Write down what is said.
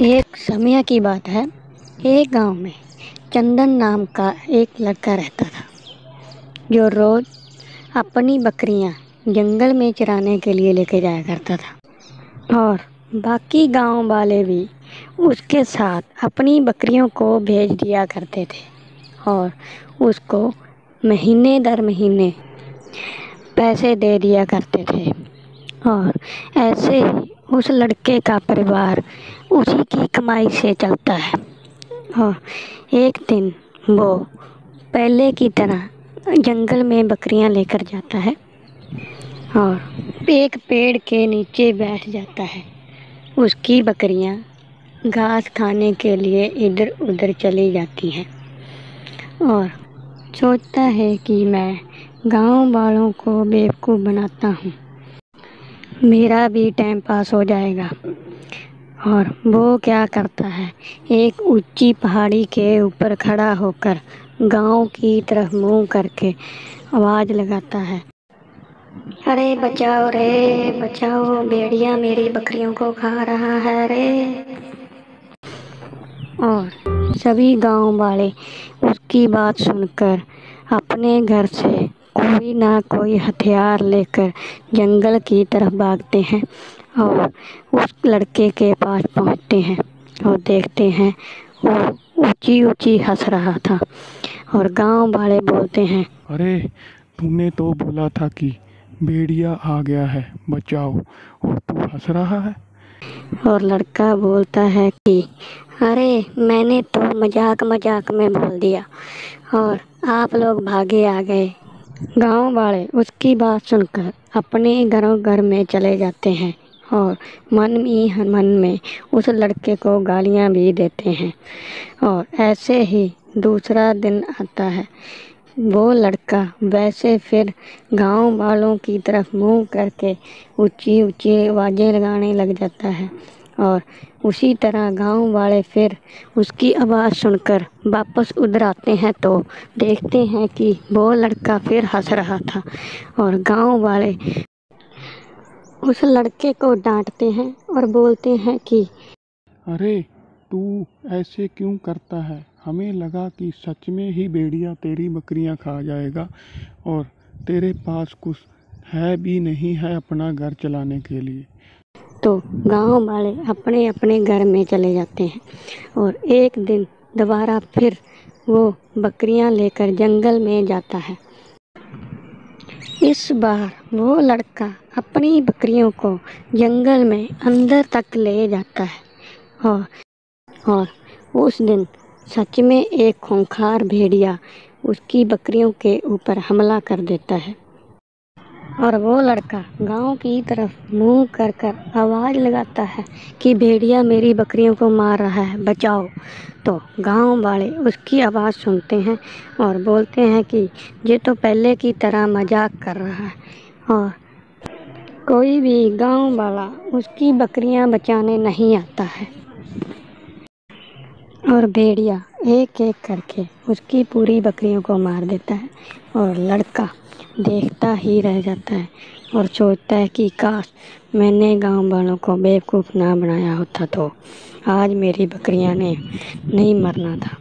एक समय की बात है। एक गाँव में चंदन नाम का एक लड़का रहता था, जो रोज़ अपनी बकरियाँ जंगल में चराने के लिए लेके जाया करता था। और बाकी गाँव वाले भी उसके साथ अपनी बकरियों को भेज दिया करते थे और उसको महीने दर महीने पैसे दे दिया करते थे। और ऐसे ही उस लड़के का परिवार उसी की कमाई से चलता है। और एक दिन वो पहले की तरह जंगल में बकरियाँ लेकर जाता है और एक पेड़ के नीचे बैठ जाता है। उसकी बकरियाँ घास खाने के लिए इधर उधर चली जाती हैं और सोचता है कि मैं गाँव वालों को बेवकूफ़ बनाता हूँ। मेरा भी टाइम पास हो जाएगा। और वो क्या करता है? एक ऊँची पहाड़ी के ऊपर खड़ा होकर गाँव की तरफ़ मुँह करके आवाज़ लगाता है। अरे बचाओ रे, बचाओ, भेड़िया मेरी बकरियों को खा रहा है रे। और सभी गाँव वाले उसकी बात सुनकर अपने घर से कोई ना कोई हथियार लेकर जंगल की तरफ़ भागते हैं और उस लड़के के पास पहुँचते हैं और देखते हैं वो ऊँची ऊँची हंस रहा था और गाँव वाले बोलते हैं अरे तूने तो बोला था कि भेड़िया आ गया है बचाओ। और तू हंस रहा है? और लड़का बोलता है कि अरे मैंने तो मज़ाक मज़ाक में बोल दिया और आप लोग भागे आ गए। गाँव वाले उसकी बात सुनकर अपने घरों घर में चले जाते हैं और मन ही मन में उस लड़के को गालियाँ भी देते हैं। और ऐसे ही दूसरा दिन आता है। वो लड़का वैसे फिर गाँव वालों की तरफ़ मुँह करके ऊँची ऊँची आवाज़ें लगाने लग जाता है। और उसी तरह गाँव वाले फिर उसकी आवाज़ सुनकर वापस उधर आते हैं तो देखते हैं कि वो लड़का फिर हंस रहा था और गाँव वाले उस लड़के को डांटते हैं और बोलते हैं कि, अरे, तू ऐसे क्यों करता है? हमें लगा कि सच में ही भेड़िया तेरी बकरियाँ खा जाएगा और तेरे पास कुछ है भी नहीं है अपना घर चलाने के लिए। तो गाँव वाले अपने अपने घर में चले जाते हैं और एक दिन दोबारा फिर वो बकरियाँ लेकर जंगल में जाता है। इस बार वो लड़का अपनी बकरियों को जंगल में अंदर तक ले जाता है और और उस दिन सच में एक खूंखार भेड़िया उसकी बकरियों के ऊपर हमला कर देता है। और वो लड़का गाँव की तरफ़ मुँह कर कर आवाज़ लगाता है कि भेड़िया मेरी बकरियों को मार रहा है, बचाओ। तो गाँव वाले उसकी आवाज़ सुनते हैं और बोलते हैं कि ये तो पहले की तरह मज़ाक कर रहा है और कोई भी गाँव वाला उसकी बकरियाँ बचाने नहीं आता है। और भेड़िया एक एक करके उसकी पूरी बकरियों को मार देता है और लड़का देखता ही रह जाता है और सोचता है कि काश मैंने गाँव वालों को बेवकूफ़ ना बनाया होता तो आज मेरी बकरियाँ ने नहीं मरना था।